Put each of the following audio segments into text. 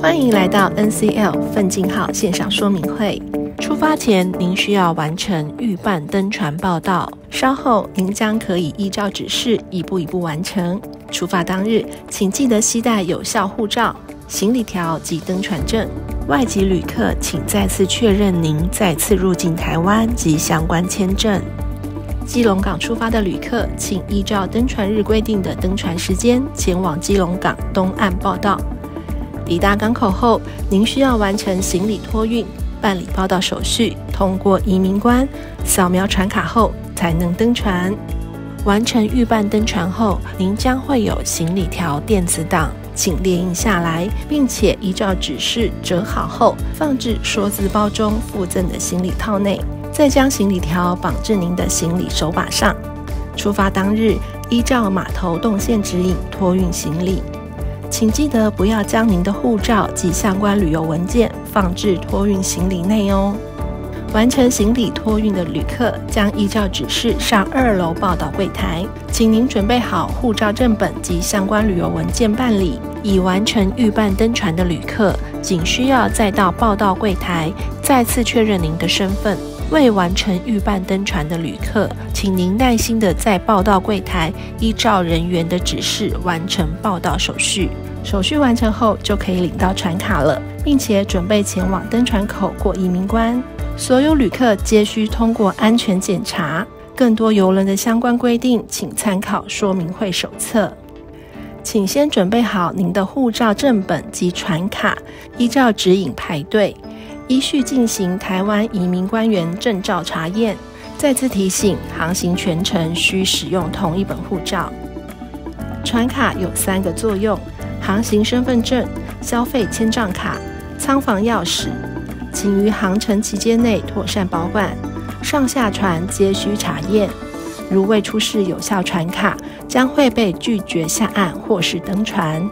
欢迎来到 NCL 奋进号线上说明会。出发前，您需要完成预办登船报到。稍后，您将可以依照指示一步一步完成。出发当日，请记得携带有效护照、行李条及登船证。外籍旅客，请再次确认您再次入境台湾及相关签证。基隆港出发的旅客，请依照登船日规定的登船时间，前往基隆港东岸报到。抵达港口后，您需要完成行李托运、办理报到手续，通过移民关扫描船卡后才能登船。完成预办登船后，您将会有行李条电子档，请列印下来，并且依照指示折好后放置梭子包中附赠的行李套内，再将行李条绑至您的行李手把上。出发当日，依照码头动线指引托运行李。请记得不要将您的护照及相关旅游文件放置托运行李内哦。完成行李托运的旅客将依照指示上二楼报到柜台，请您准备好护照正本及相关旅游文件办理。已完成预办登船的旅客，仅需要再到报到柜台再次确认您的身份。未完成预办登船的旅客，请您耐心的在报到柜台依照人员的指示完成报到手续。手续完成后，就可以领到船卡了，并且准备前往登船口过移民关。所有旅客皆需通过安全检查。更多游轮的相关规定，请参考说明会手册。请先准备好您的护照正本及船卡，依照指引排队。依序进行台湾移民官员证照查验。再次提醒，航行全程需使用同一本护照。船卡有三个作用：航行身份证、消费签账卡、仓房钥匙，请于航程期间内妥善保管。上下船皆需查验，如未出示有效船卡，将会被拒绝下岸或是登船。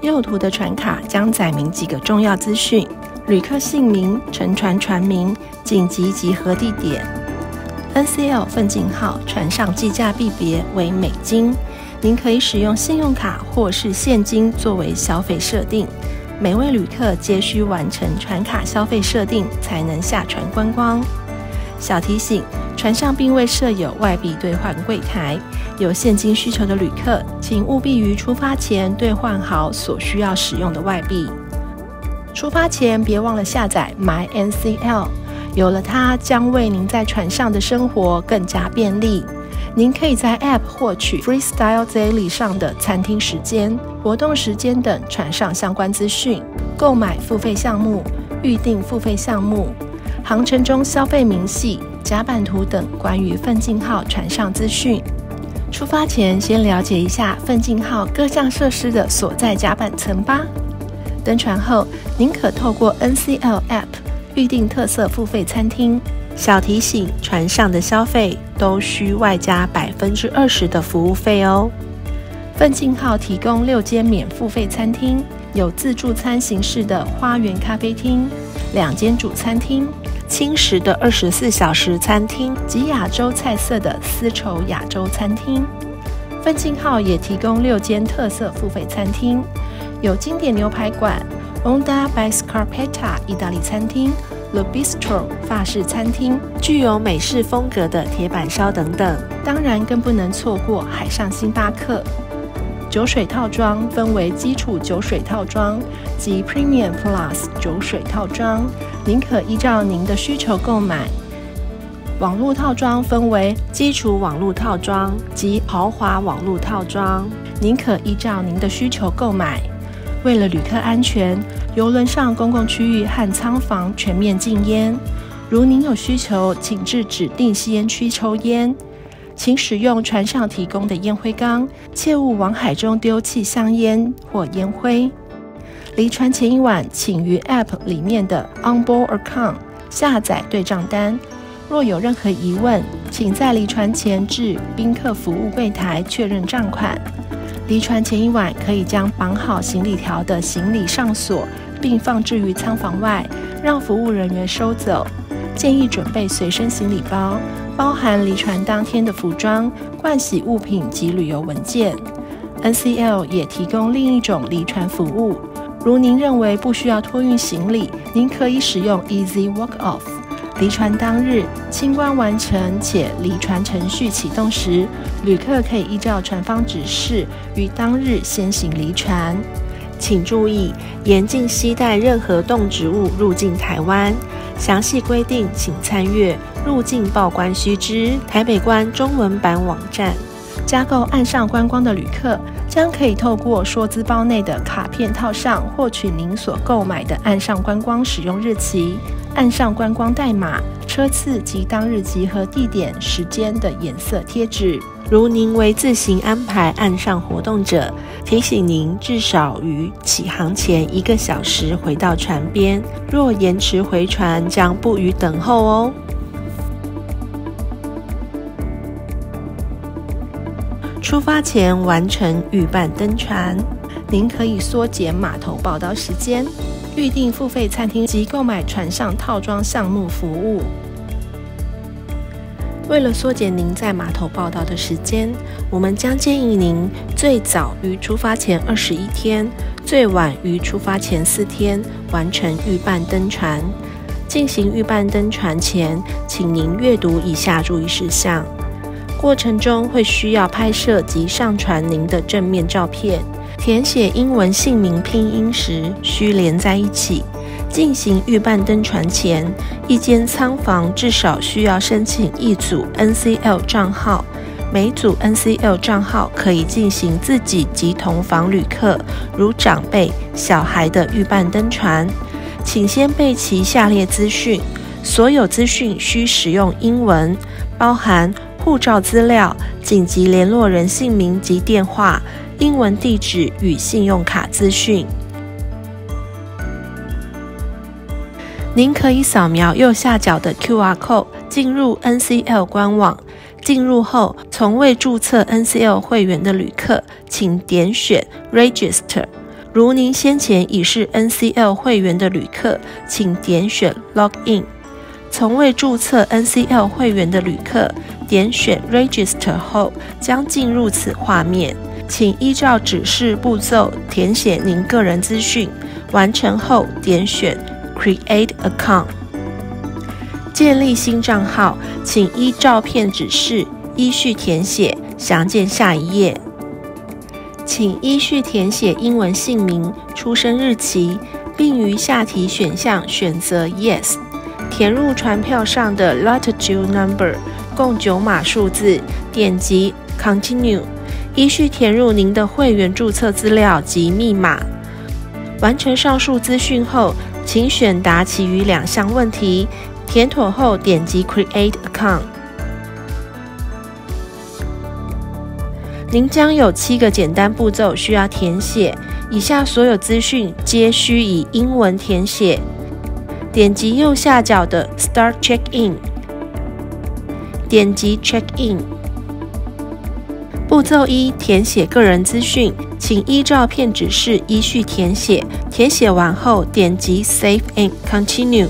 右图的船卡将载明几个重要资讯。旅客姓名、乘船船名、紧急集合地点。NCL 奋进号船上计价币别为美金，您可以使用信用卡或是现金作为消费设定。每位旅客皆需完成船卡消费设定才能下船观光。小提醒：船上并未设有外币兑换柜台，有现金需求的旅客，请务必于出发前兑换好所需要使用的外币。出发前别忘了下载 My NCL，有了它将为您在船上的生活更加便利。您可以在 App 获取 Freestyle Daily 上的餐厅时间、活动时间等船上相关资讯，购买付费项目、预订付费项目、航程中消费明细、甲板图等关于奋进号船上资讯。出发前先了解一下奋进号各项设施的所在甲板层吧。登船后，您可透过 NCL App 预订特色付费餐厅。小提醒：船上的消费都需外加百分之二十的服务费哦。奋进号提供六间免付费餐厅，有自助餐形式的花园咖啡厅，两间主餐厅，轻食的二十四小时餐厅及亚洲菜色的丝绸亚洲餐厅。奋进号也提供六间特色付费餐厅。有经典牛排馆、Onda by Scarpetta 意大利餐厅、The Bistro 法式餐厅，具有美式风格的铁板烧等等。当然，更不能错过海上星巴克。酒水套装分为基础酒水套装及 Premium Plus 酒水套装，您可依照您的需求购买。网络套装分为基础网络套装及豪华网络套装，您可依照您的需求购买。为了旅客安全，游轮上公共区域和舱房全面禁烟。如您有需求，请至指定吸烟区抽烟。请使用船上提供的烟灰缸，切勿往海中丢弃香烟或烟灰。离船前一晚，请于 App 里面的 Onboard Account 下载对账单。若有任何疑问，请在离船前至宾客服务柜台确认账款。离船前一晚，可以将绑好行李条的行李上锁，并放置于舱房外，让服务人员收走。建议准备随身行李包，包含离船当天的服装、盥洗物品及旅游文件。NCL 也提供另一种离船服务如您认为不需要托运行李，您可以使用 Easy Walk Off。离船当日清关完成且离船程序启动时，旅客可以依照船方指示于当日先行离船。请注意，严禁携带任何动植物入境台湾。详细规定，请参阅入境报关须知台北关中文版网站。加购岸上观光的旅客将可以透过说资包内的卡片套上获取您所购买的岸上观光使用日期、岸上观光代码、车次及当日集合地点、时间的颜色贴纸。如您为自行安排岸上活动者，提醒您至少于起航前一个小时回到船边。若延迟回船，将不予等候哦。出发前完成预办登船，您可以缩减码头报到时间，预订付费餐厅及购买船上套装项目服务。为了缩减您在码头报到的时间，我们将建议您最早于出发前二十一天，最晚于出发前四天完成预办登船。进行预办登船前，请您阅读以下注意事项。过程中会需要拍摄及上传您的正面照片，填写英文姓名拼音时需连在一起。进行预办登船前，一间舱房至少需要申请一组 NCL 账号，每组 NCL 账号可以进行自己及同房旅客，如长辈、小孩的预办登船。请先备齐下列资讯，所有资讯需使用英文，包含。护照资料、紧急联络人姓名及电话、英文地址与信用卡资讯。您可以扫描右下角的 QR code 进入 NCL 官网。进入后，从未注册 NCL 会员的旅客，请点选 Register。如您先前已是 NCL 会员的旅客，请点选 Log In。从未注册 NCL 会员的旅客，点选 Register 后将进入此画面，请依照指示步骤填写您个人资讯。完成后点选 Create Account，建立新账号，请依照片指示依序填写。详见下一页。请依序填写英文姓名、出生日期，并于下题选项选择 Yes。填入船票上的 latitude number，共九码数字，点击 Continue，依序填入您的会员注册资料及密码。完成上述资讯后，请选答其余两项问题。填妥后，点击 Create Account。您将有七个简单步骤需要填写，以下所有资讯皆需以英文填写。点击右下角的 Start Check In，点击 Check In。步骤一：填写个人资讯，请依照片指示依序填写。填写完后，点击 Save and Continue。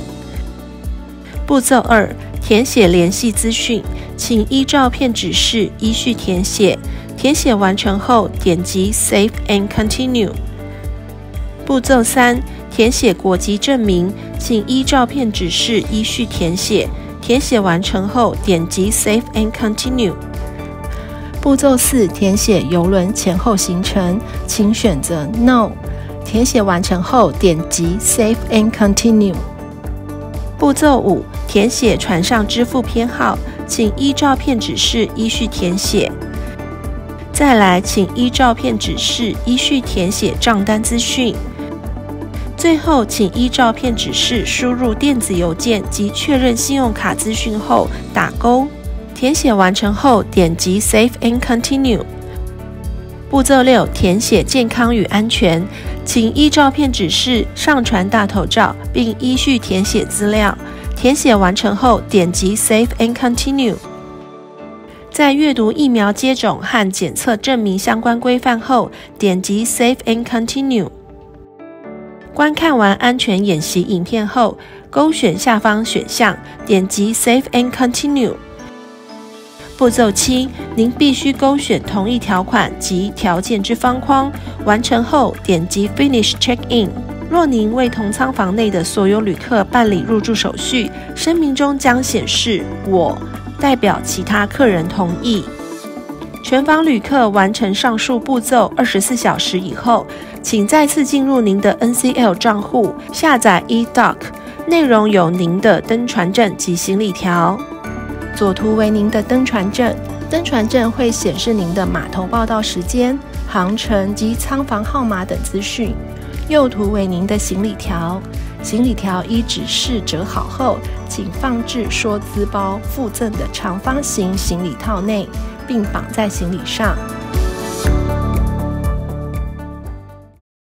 步骤二：填写联系资讯，请依照片指示依序填写。填写完成后，点击 Save and Continue。步骤三。填写国籍证明，请依照片指示依序填写。填写完成后，点击 Save and Continue。步骤四：填写游轮前后行程，请选择 No。填写完成后，点击 Save and Continue。步骤五：填写船上支付编号，请依照片指示依序填写。再来，请依照片指示依序填写账单资讯。最后，请依照片指示输入电子邮件及确认信用卡资讯后打勾。填写完成后，点击 Save and Continue。步骤六：填写健康与安全，请依照片指示上传大头照，并依序填写资料。填写完成后，点击 Save and Continue。在阅读疫苗接种和检测证明相关规范后，点击 Save and Continue。观看完安全演习影片后，勾选下方选项，点击 Save and Continue。步骤七，您必须勾选同一条款及条件之方框，完成后点击 Finish Check In。若您为同舱房内的所有旅客办理入住手续，声明中将显示“我代表其他客人同意”。全房旅客完成上述步骤二十四小时以后，请再次进入您的 NCL 账户，下载 eDoc，内容有您的登船证及行李条。左图为您的登船证，登船证会显示您的码头报到时间、航程及舱房号码等资讯。右图为您的行李条，行李条依指示折好后，请放置说资包附赠的长方形行李套内，并绑在行李上。